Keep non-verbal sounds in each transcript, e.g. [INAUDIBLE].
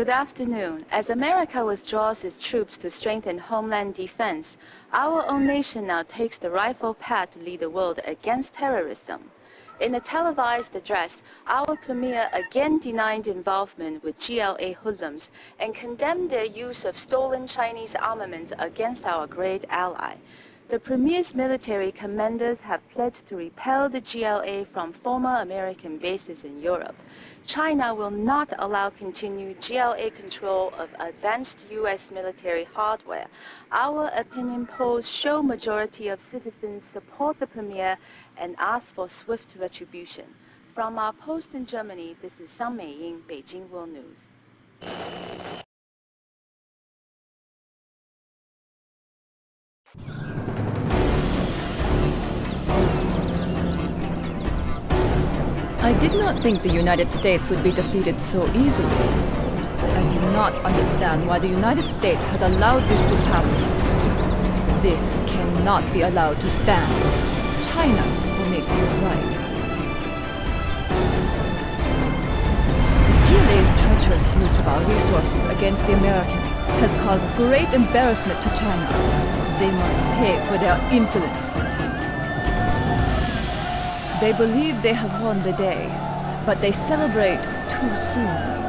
Good afternoon. As America withdraws its troops to strengthen homeland defense, our own nation now takes the rightful path to lead the world against terrorism. In a televised address, our premier again denied involvement with GLA hoodlums and condemned their use of stolen Chinese armament against our great ally. The premier's military commanders have pledged to repel the GLA from former American bases in Europe. China will not allow continued GLA control of advanced U.S. military hardware. Our opinion polls show majority of citizens support the premier and ask for swift retribution. From our post in Germany, this is Sang Meiying, Beijing World News. I did not think the United States would be defeated so easily. I do not understand why the United States has allowed this to happen. This cannot be allowed to stand. China will make things right. GLA's treacherous use of our resources against the Americans has caused great embarrassment to China. They must pay for their insolence. They believe they have won the day, but they celebrate too soon.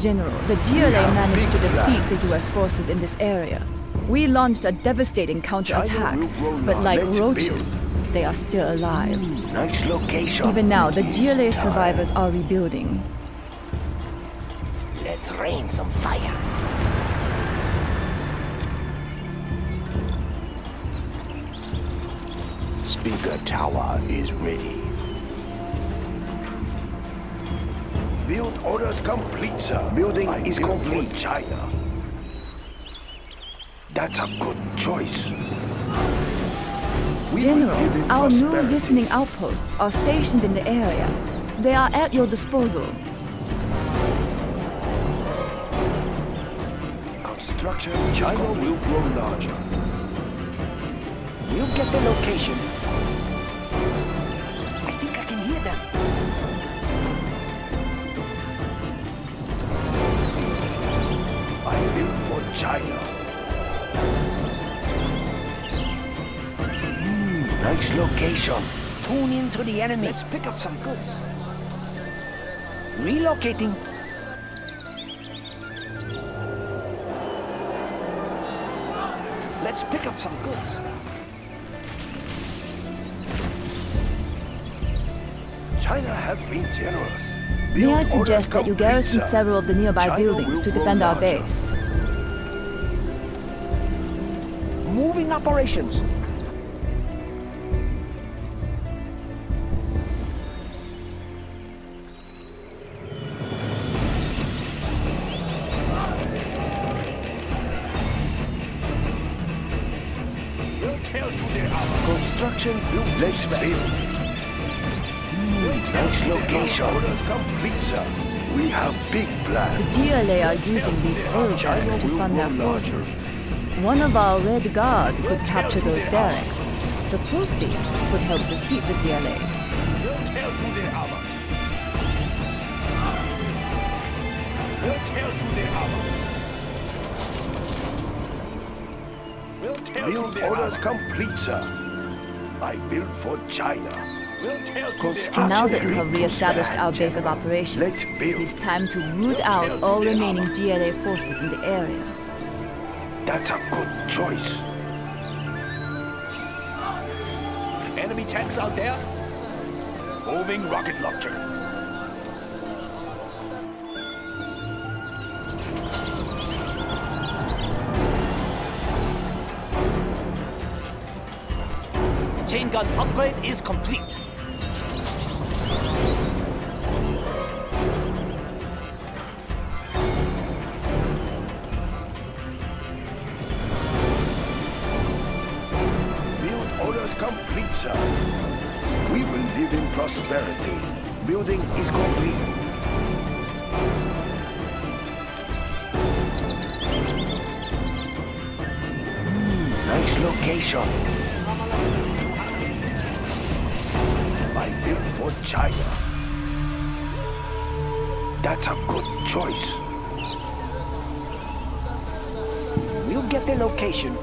General, the GLA managed to defeat the US forces in this area. We launched a devastating counterattack, but like roaches, they are still alive. Nice location. Even now, the GLA survivors are rebuilding. Let's rain some fire. Speaker tower is ready. Build orders complete, sir. Building is complete. China. That's a good choice. We General, our new listening outposts are stationed in the area. They are at your disposal. Construction China will grow larger. We'll get the location. I think I can hear them. China. Hmm, nice location. Tune in to the enemy. Let's pick up some goods. Relocating. Let's pick up some goods. China has been generous. May I suggest that you garrison sir. several of the nearby China buildings to defend our larger. base. Moving operations. Construction built. Let's build. Nice location. Orders complete, sir. We have big plans. The plans. GLA are using these oil derricks to fund their forces. One of our Red Guard could capture those derricks. The proceeds would help defeat the GLA we'll tell GLA. Build orders complete, sir. I build for China. Now that we have built re-established our base of operations, it is time to root out all remaining GLA forces in the area. That's a good choice. Enemy tanks out there? Moving rocket launcher. Chain gun upgrade is complete. Location.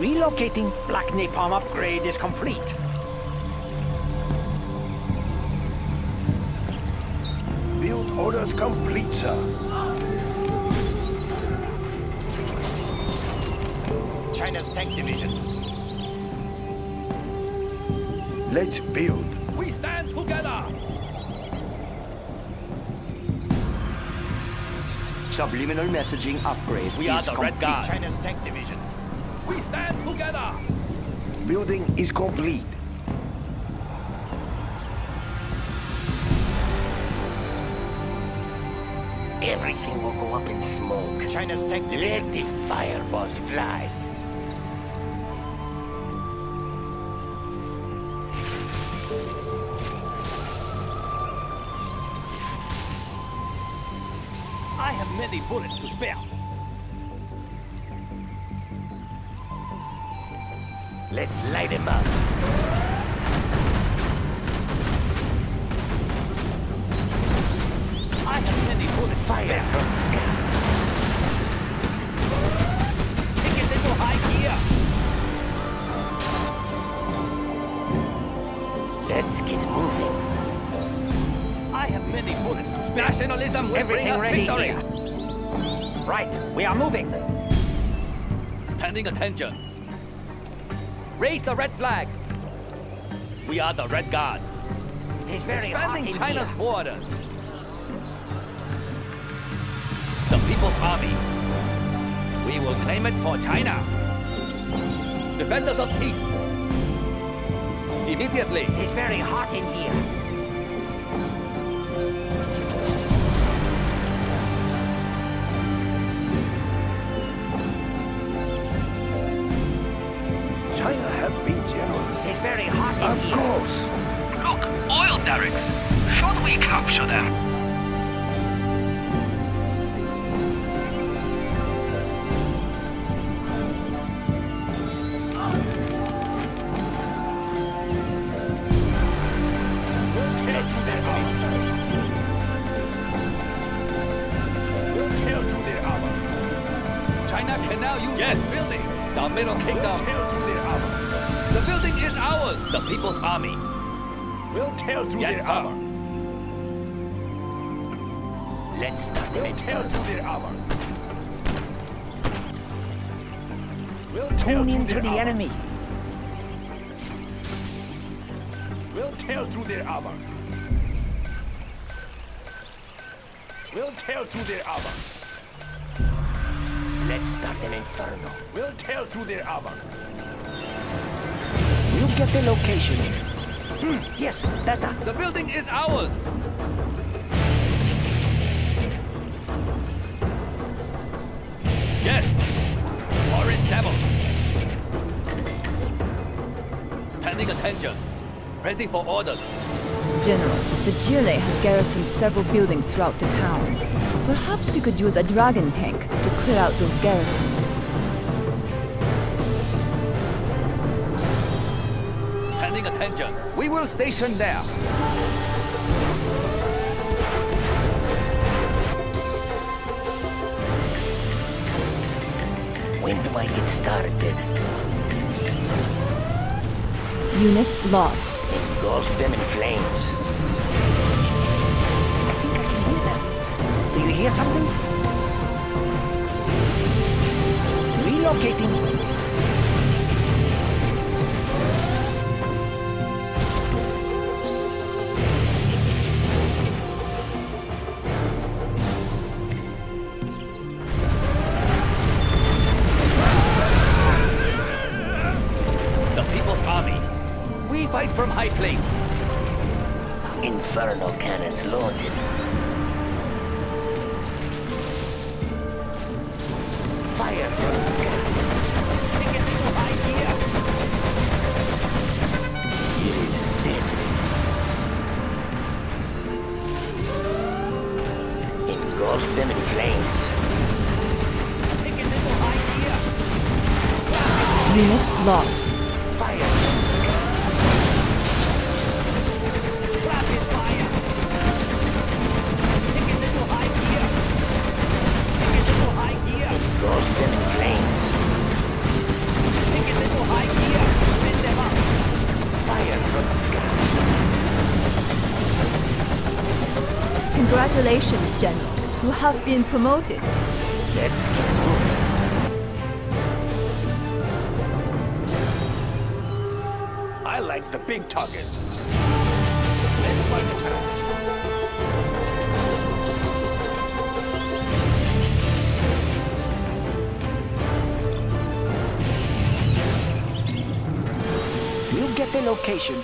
Relocating Black Napalm upgrade is complete. Build orders complete, sir. China's tank division. Let's build. We stand together. Subliminal messaging upgrade. We are is the Red complete. Guard. China's tank division. We stand together. Building is complete. Everything will go up in smoke. China's tank division. Let the fireballs fly. I have many bullets to spare. Let's light him up. I have many bullets to Fire spare. from sky. Take it into high gear. Let's get moving. I have many bullets to spare. Nationalism will bring us ready victory. here. Right, we are moving. Standing attention. Raise the red flag. We are the Red Guard. It is very Expanding in China's here. borders. The People's Army. We will claim it for China. Defenders of peace. Immediately. It is very hot in here. China has been generous. It is very hot in Of here. course. Look, oil derricks. Should we capture them? Let's step up. We'll tear through their armor. China can now use yes. building. The Middle Kingdom. People's Army. We'll tell through Yes, their sir. armor. Let's start them We'll in tear through their armor. We'll tear Tune through into their the armor. enemy. We'll tear through their armor. We'll tear through their armor. Let's start an inferno. We'll tell through their armor. We'll get the location. Hmm, yes, better. The building is ours. Yes. Foreign devil. Standing attention. Ready for orders. General, the GLA has garrisoned several buildings throughout the town. Perhaps you could use a dragon tank to clear out those garrisons. Standing. We will station there. When do I get started? Unit lost. Engulf them in flames. I think I can do that. Do you hear something? Relocating. Have been promoted. Let's get moving. I like the big targets. Let's fight attack. We'll get the location.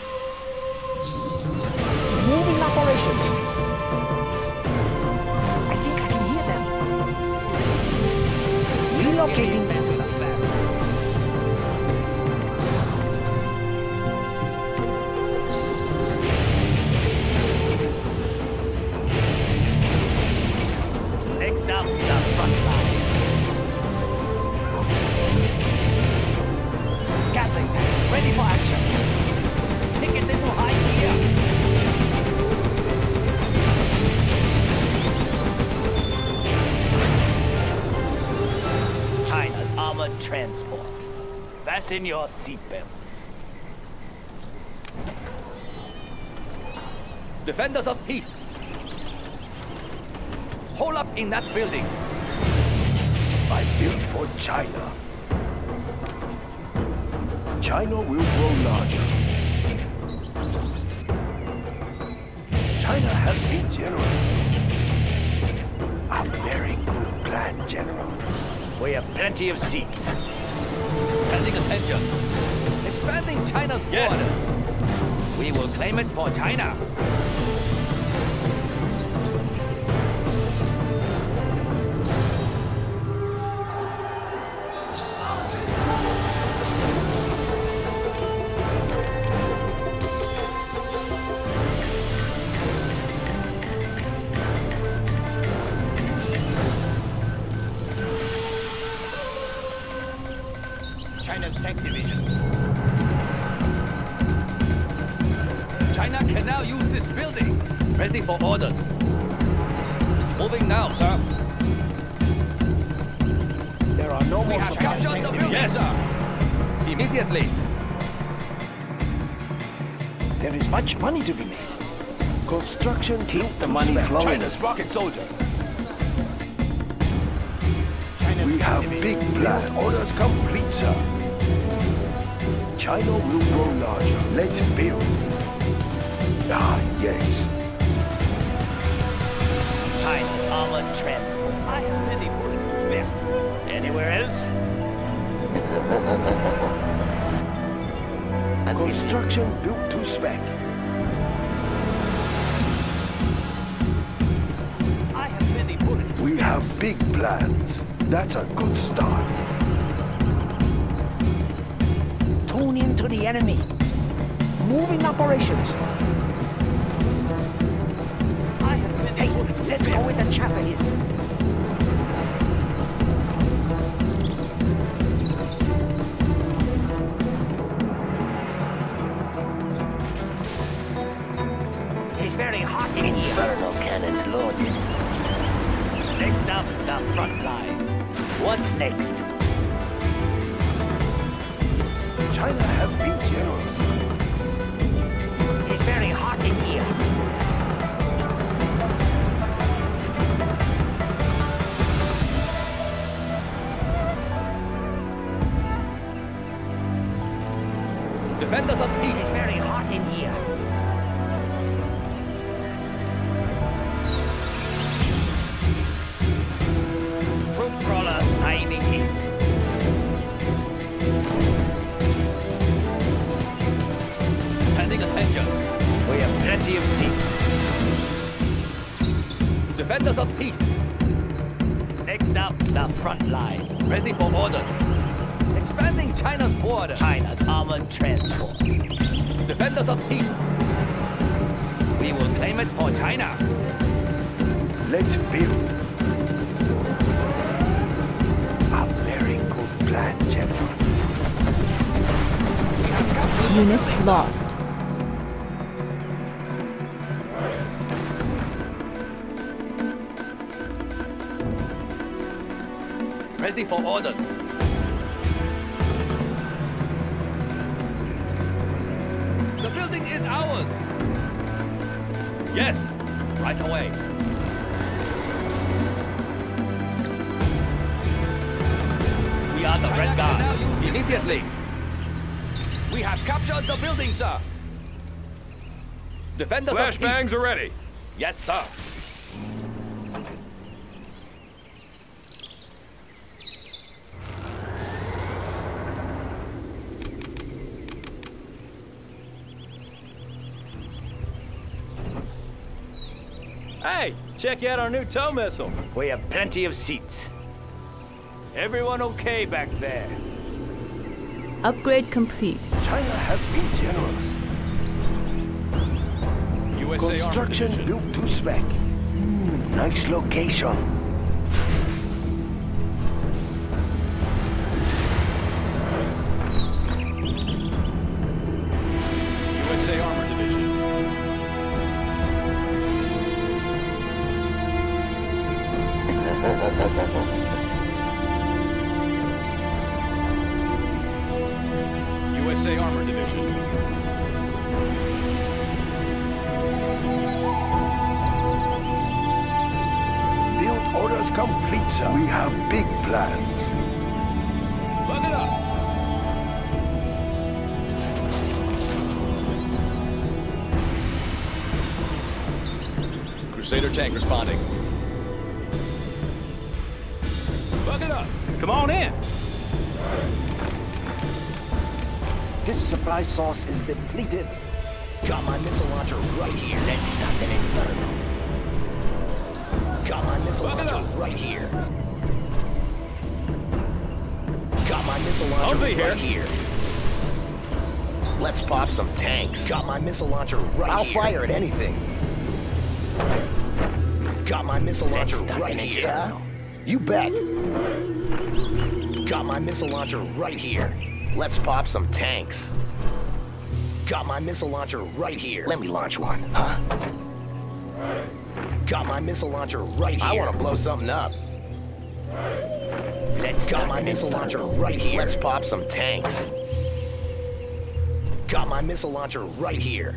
Fasten your seatbelts. Defenders of peace. Hold up in that building. I built for China. China will grow larger. China has been generous. A very good plan, General. We have plenty of seats. Attention. Expanding China's border. We will claim it for China. Big. Orders complete, sir. China will grow larger. Let's build. Ah, yes. China's armored transport. I have many bullets to spare. Anywhere else? [LAUGHS] Construction built to spec. I have many bullets. We have big plans. That's a good start. Tune in to the enemy. Moving operations. I have Hey, let's go where the chatter is. It's very hot in here. Infernal cannons loaded. Next up, the front line. What's next? China has been generous. It's very hot in here. Defenders of peace. It's very hot in here. We have plenty of seats. Defenders of peace. Next up, the front line. Ready for orders. Expanding China's border. China's armored transport. Defenders of peace. We will claim it for China. Let's build. A very good plan, General. Unit lost. Ready for orders. The building is ours. Yes, right away. We are the Red Guard. Immediately. We have captured the building, sir. Defenders Flashbangs are ready. Yes, sir. Hey, check out our new tow missile. We have plenty of seats. Everyone okay back there? Upgrade complete. China has been generous. USA Armor Construction built to spec. Hmm, nice location. Crusader tank responding. Plug it up. Come on in. This supply source is depleted. Got my missile launcher right here. Let's start an inferno. Got my missile Plug it launcher right here. Got my missile I'll launcher be here. right here. Let's pop some tanks. Got my missile launcher right I'll here. fire at anything. Got my missile launcher right here. You bet. Got my missile launcher right here. Let's pop some tanks. Got my missile launcher right here. Let me launch one, huh? Got my missile launcher right here. I want to blow something up. Let's got my missile launcher right here. Let's pop some tanks. Got my missile launcher right here.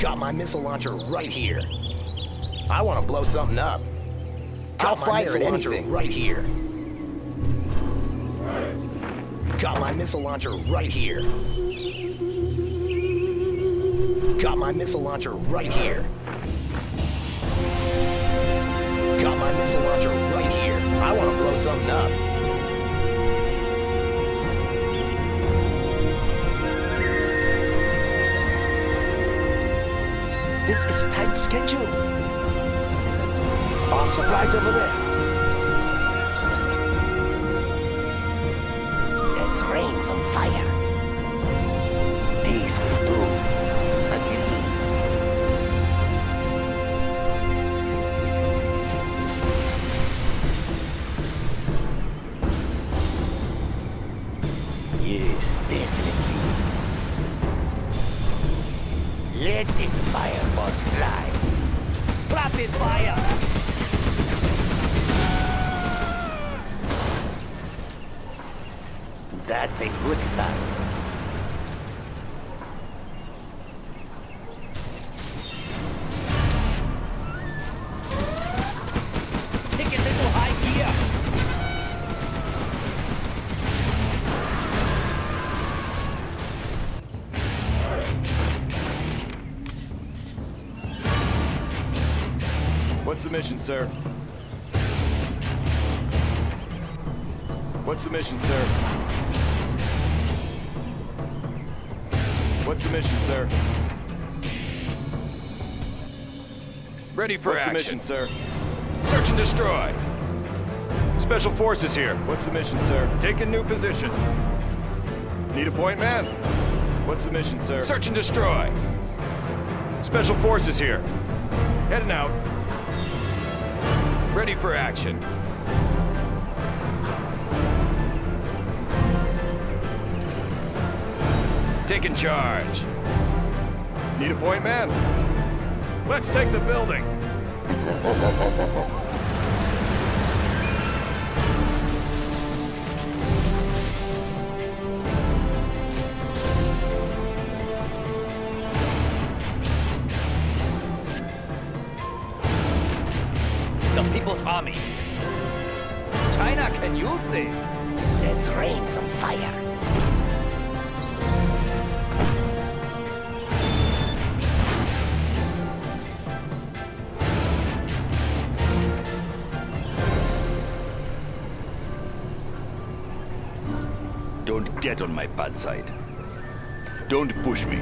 Got my missile launcher right here. I want to blow something up. Got I'll fire at anything. right here. Got my missile launcher right here. Got my missile launcher right here. Got my missile launcher right here. I want to blow something up. This is tight schedule. All supplies over there. The mission, sir? What's the mission, sir? What's the mission, sir? Ready for What's action. the mission, sir? Search and destroy. Special Forces here. What's the mission, sir? Take a new position. Need a point man? What's the mission, sir? Search and destroy. Special Forces here. Heading out ready for action. Taking charge. Need a point man? Let's take the building. [LAUGHS] get on my bad side. Don't push me.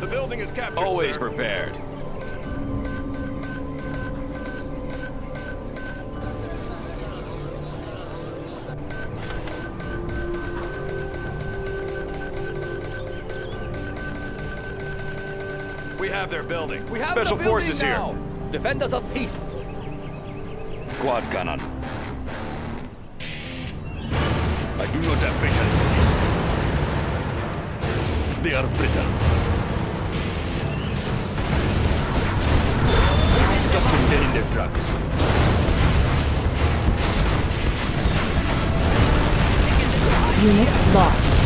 The building is captured, Always sir. prepared. We have Special the forces now. here. Defenders of peace. Quad cannon. I do not have patience for this. They are brittle. Just put them in their tracks. Unit lost.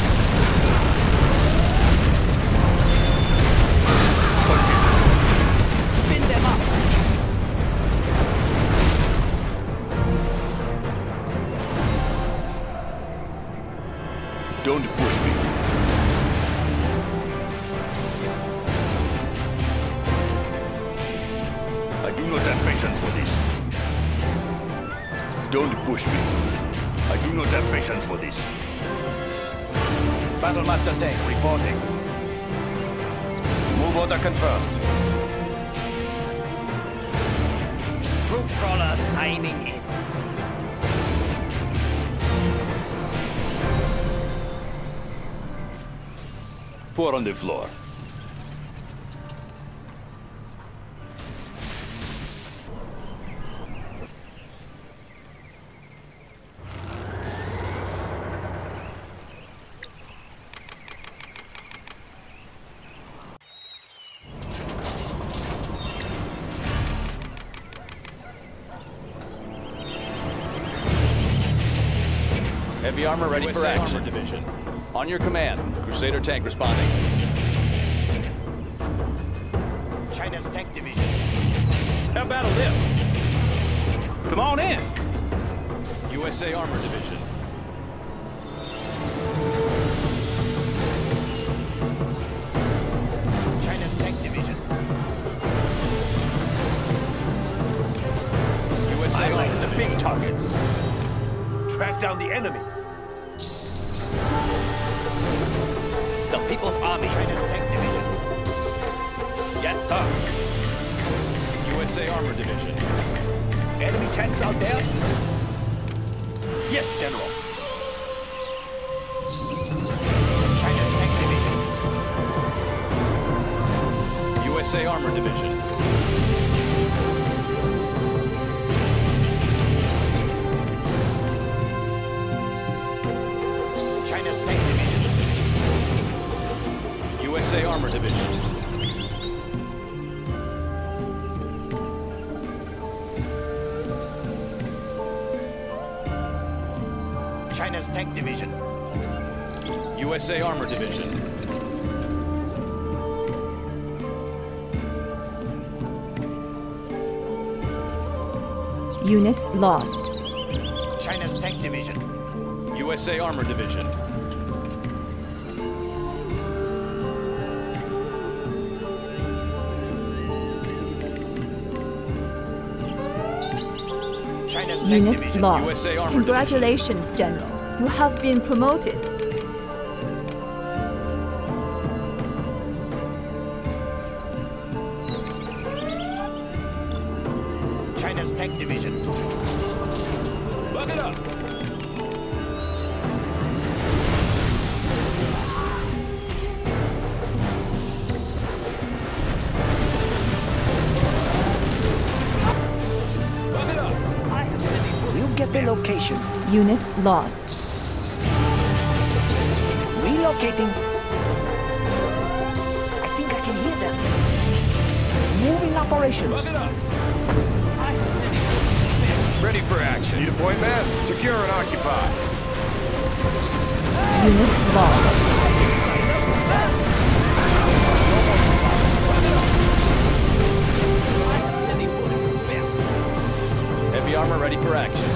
Four on the floor. Heavy armor ready for action. Division. On your command. Crusader tank responding. China's tank division. How about a lift? Come on in. USA Armor Division. China's tank division. USA Armor the big targets. Track down the enemy. The People's Army. China's tank division. Yes, sir. USA Armor Division. Enemy tanks out there? Yes, General. China's tank division. USA Armor Division. USA Armor Division. China's tank division. USA Armor Division. Unit lost. China's tank division. USA Armor Division. Unit lost. Congratulations, General. You have been promoted. Lost. Relocating. I think I can hear them. Moving operations. Ready for action. Need a point, man? Secure and occupy. Unit lost. Heavy armor ready for action.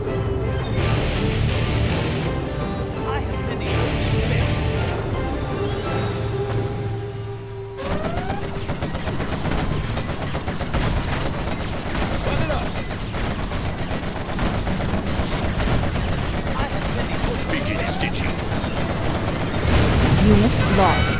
lost.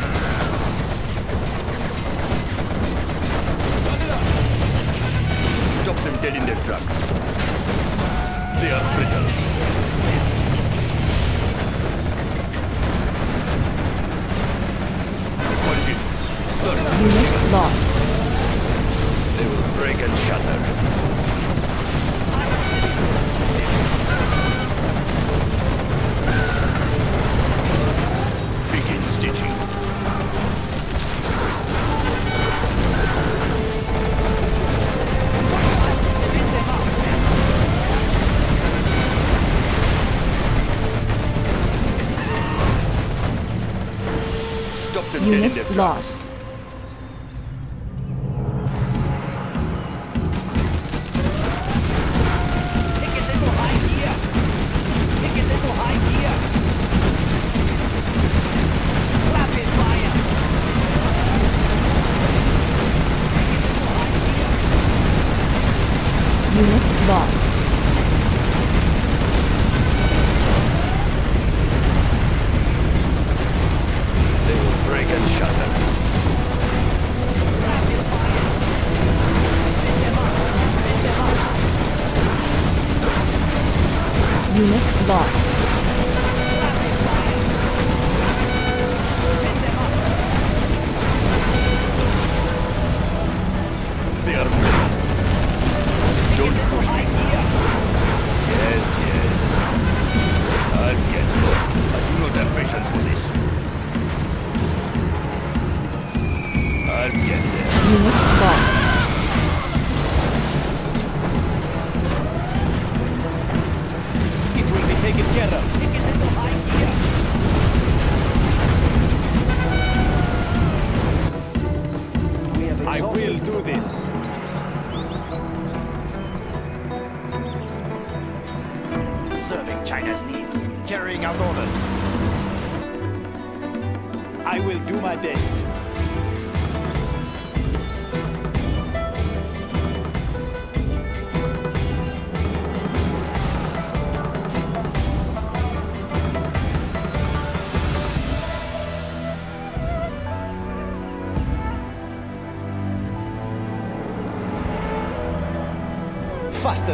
Them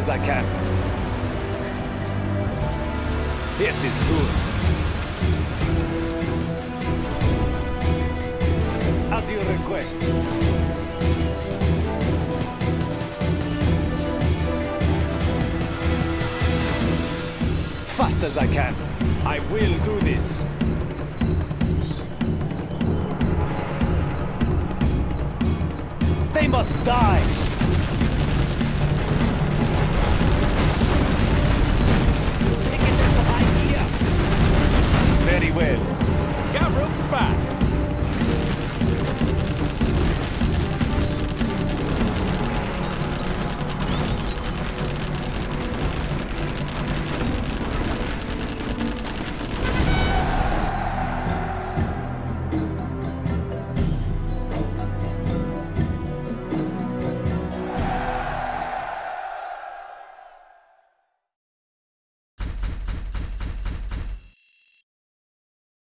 as I can. It is good. As you request. Fast as I can. I will do this. They must die. Very well.